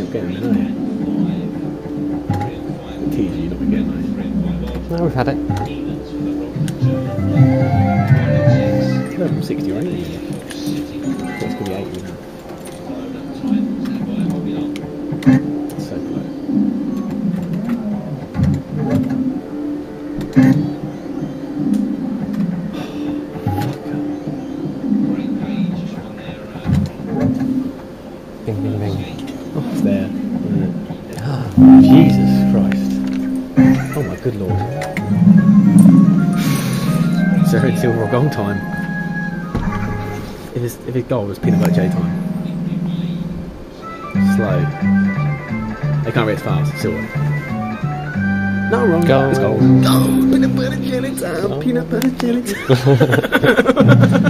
There. TG, you're not going get there. No, we've had it. Go from 60 or 80. That's going to be 80 now. So close. Bing, bing, bing. Oh, it's there. isn't it? Jesus Christ. Oh my good lord. Zero in silver or gold time. If it's, if it's gold, it's peanut butter jelly time. Slow. They can't react fast. Silver. No, wrong. Gold. It's gold. Gold. Peanut butter jelly time. Peanut butter jelly time.